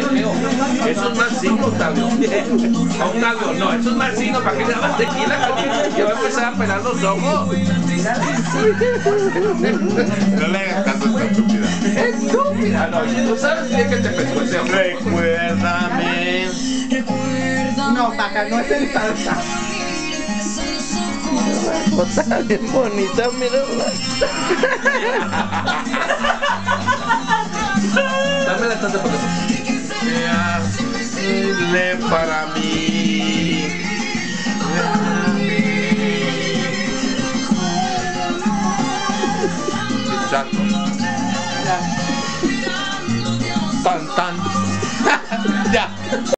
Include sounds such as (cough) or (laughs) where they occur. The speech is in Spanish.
Eso es mal signo, Octavio. (laughs) Octavio, no, eso es mal signo. ¿Para que le hagas tequila? (laughs) Que va a empezar a pelar los ojos. No le hagas caso a esta estúpida. Estúpida, no. Tú sabes bien que te pescueceo. Recuérdame. No, Paca, no es en salsa. Está bien bonita, mira. Dame la taza para para mí. Ya. (laughs)